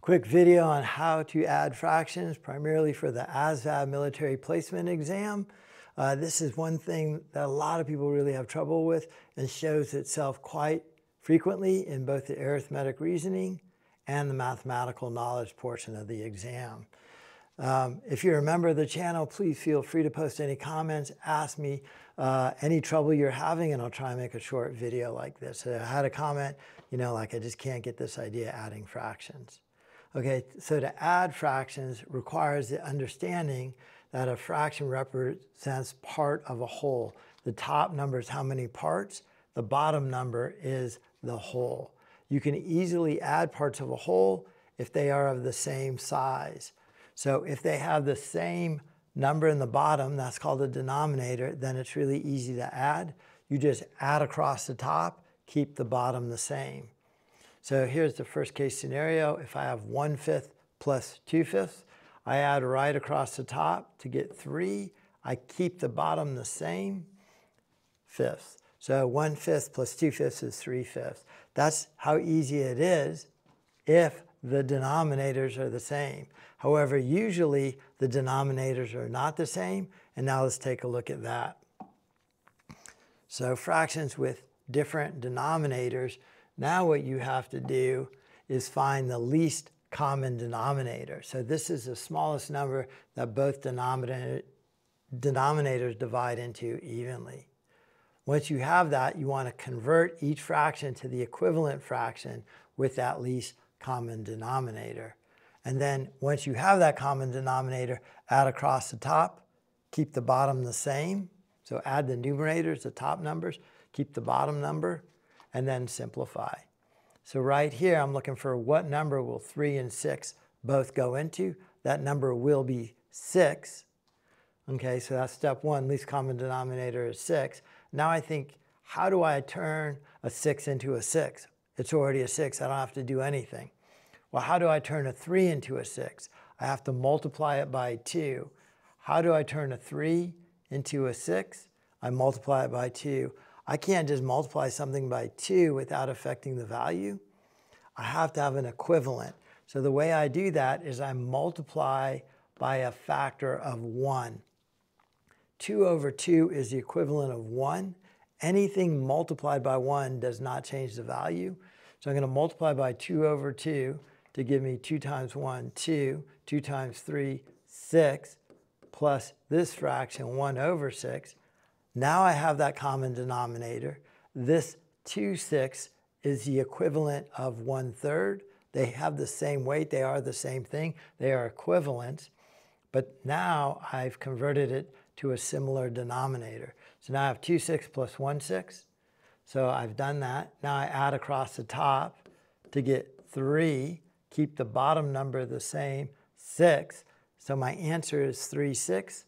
Quick video on how to add fractions, primarily for the ASVAB military placement exam. Uh, this is one thing that a lot of people really have trouble with and shows itself quite frequently in both the arithmetic reasoning and the mathematical knowledge portion of the exam. Um, if you're a member of the channel, please feel free to post any comments, ask me uh, any trouble you're having, and I'll try and make a short video like this. So I had a comment, you know, like I just can't get this idea adding fractions. Okay, so to add fractions requires the understanding that a fraction represents part of a whole. The top number is how many parts, the bottom number is the whole. You can easily add parts of a whole if they are of the same size. So if they have the same number in the bottom, that's called a denominator, then it's really easy to add. You just add across the top, keep the bottom the same. So here's the first case scenario. If I have 1 fifth plus 2 fifths, I add right across the top to get 3. I keep the bottom the same, fifths. So 1 fifth plus 2 fifths is 3 fifths. That's how easy it is if the denominators are the same. However, usually the denominators are not the same, and now let's take a look at that. So fractions with different denominators now what you have to do is find the least common denominator. So this is the smallest number that both denominator, denominators divide into evenly. Once you have that, you want to convert each fraction to the equivalent fraction with that least common denominator. And then once you have that common denominator, add across the top, keep the bottom the same. So add the numerators, the top numbers, keep the bottom number, and then simplify. So right here, I'm looking for what number will 3 and 6 both go into. That number will be 6. Okay, so that's step one, least common denominator is 6. Now I think, how do I turn a 6 into a 6? It's already a 6, I don't have to do anything. Well, how do I turn a 3 into a 6? I have to multiply it by 2. How do I turn a 3 into a 6? I multiply it by 2. I can't just multiply something by 2 without affecting the value. I have to have an equivalent. So the way I do that is I multiply by a factor of 1. 2 over 2 is the equivalent of 1. Anything multiplied by 1 does not change the value. So I'm going to multiply by 2 over 2 to give me 2 times 1, 2, 2 times 3, 6, plus this fraction, 1 over 6. Now I have that common denominator. This 2 6 is the equivalent of 1 third. They have the same weight. They are the same thing. They are equivalent. But now I've converted it to a similar denominator. So now I have 2 6 plus 1 6. So I've done that. Now I add across the top to get 3. Keep the bottom number the same, 6. So my answer is 3 6.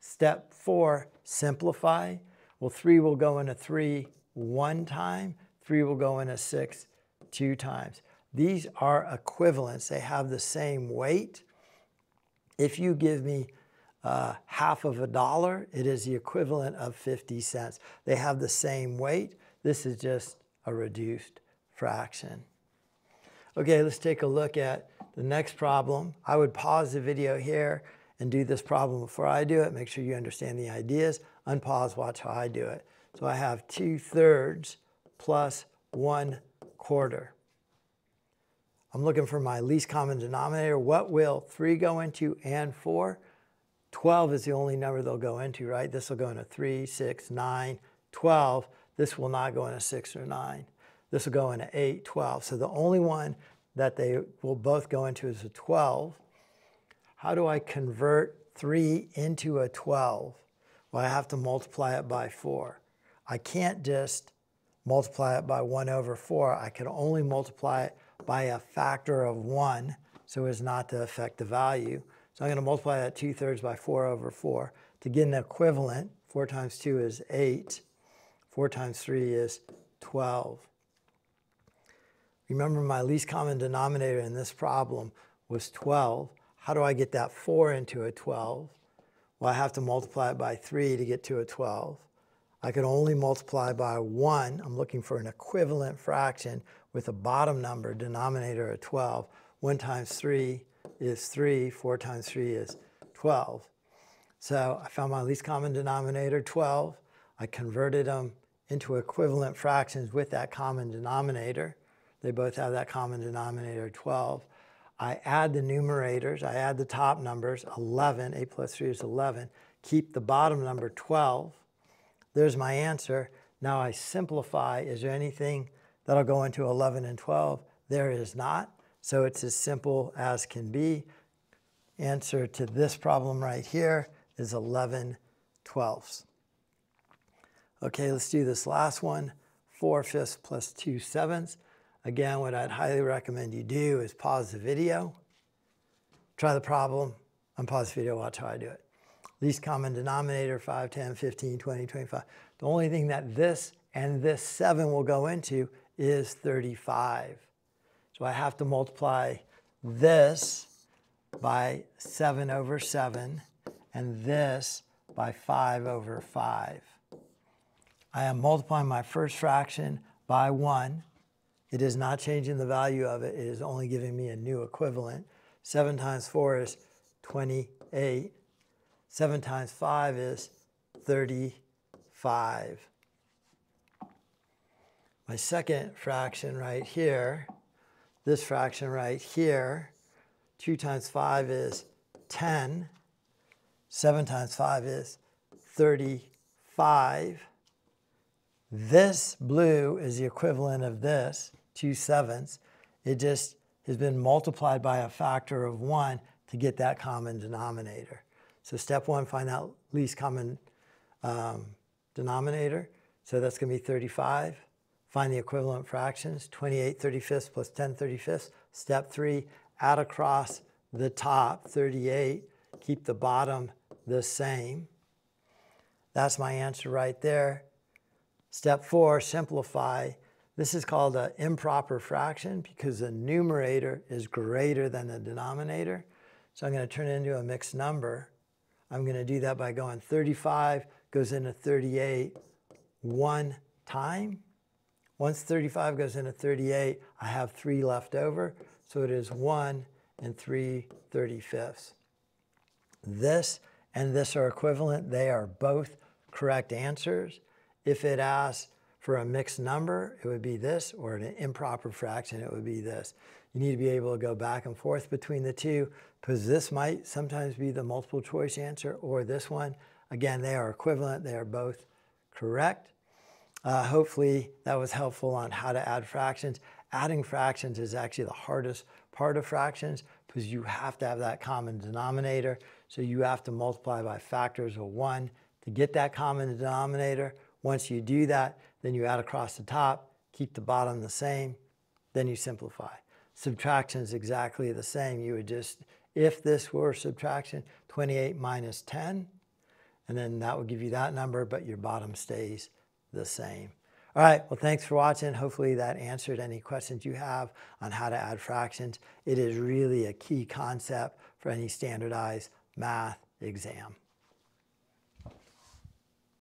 Step 4 simplify. Well, 3 will go into 3 one time, 3 will go into 6 two times. These are equivalents. They have the same weight. If you give me uh, half of a dollar, it is the equivalent of 50 cents. They have the same weight. This is just a reduced fraction. Okay, let's take a look at the next problem. I would pause the video here and do this problem before I do it. Make sure you understand the ideas. Unpause, watch how I do it. So I have 2 thirds plus 1 quarter. I'm looking for my least common denominator. What will 3 go into and 4? 12 is the only number they'll go into, right? This will go into 3, 6, 9, 12. This will not go into 6 or 9. This will go into 8, 12. So the only one that they will both go into is a 12. How do I convert 3 into a 12? Well, I have to multiply it by 4. I can't just multiply it by 1 over 4. I can only multiply it by a factor of 1 so as not to affect the value. So I'm going to multiply that 2 thirds by 4 over 4 to get an equivalent. 4 times 2 is 8. 4 times 3 is 12. Remember my least common denominator in this problem was 12. How do I get that 4 into a 12? Well, I have to multiply it by 3 to get to a 12. I could only multiply by 1. I'm looking for an equivalent fraction with a bottom number, denominator of 12. 1 times 3 is 3, 4 times 3 is 12. So I found my least common denominator, 12. I converted them into equivalent fractions with that common denominator. They both have that common denominator, 12. I add the numerators. I add the top numbers, 11. 8 plus 3 is 11. Keep the bottom number, 12. There's my answer. Now I simplify. Is there anything that'll go into 11 and 12? There is not. So it's as simple as can be. Answer to this problem right here is 11 twelfths. Okay, let's do this last one. 4 fifths plus 2 sevenths. Again, what I'd highly recommend you do is pause the video, try the problem, unpause the video, watch how I do it. Least common denominator, 5, 10, 15, 20, 25. The only thing that this and this 7 will go into is 35. So I have to multiply this by 7 over 7 and this by 5 over 5. I am multiplying my first fraction by 1. It is not changing the value of it. It is only giving me a new equivalent. 7 times 4 is 28. 7 times 5 is 35. My second fraction right here, this fraction right here, 2 times 5 is 10. 7 times 5 is 35. This blue is the equivalent of this, 2 sevenths. It just has been multiplied by a factor of 1 to get that common denominator. So step one, find that least common um, denominator. So that's going to be 35. Find the equivalent fractions, 28 35ths plus 10 35ths. Step three, add across the top, 38. Keep the bottom the same. That's my answer right there. Step four, simplify. This is called an improper fraction because the numerator is greater than the denominator. So I'm going to turn it into a mixed number. I'm going to do that by going 35 goes into 38 one time. Once 35 goes into 38, I have three left over. So it is 1 and 3 35ths. This and this are equivalent. They are both correct answers. If it asks for a mixed number, it would be this, or an improper fraction, it would be this. You need to be able to go back and forth between the two because this might sometimes be the multiple choice answer or this one. Again, they are equivalent. They are both correct. Uh, hopefully that was helpful on how to add fractions. Adding fractions is actually the hardest part of fractions because you have to have that common denominator. So you have to multiply by factors of one to get that common denominator. Once you do that, then you add across the top, keep the bottom the same, then you simplify. Subtraction is exactly the same. You would just, if this were subtraction, 28 minus 10, and then that would give you that number, but your bottom stays the same. All right, well, thanks for watching. Hopefully that answered any questions you have on how to add fractions. It is really a key concept for any standardized math exam.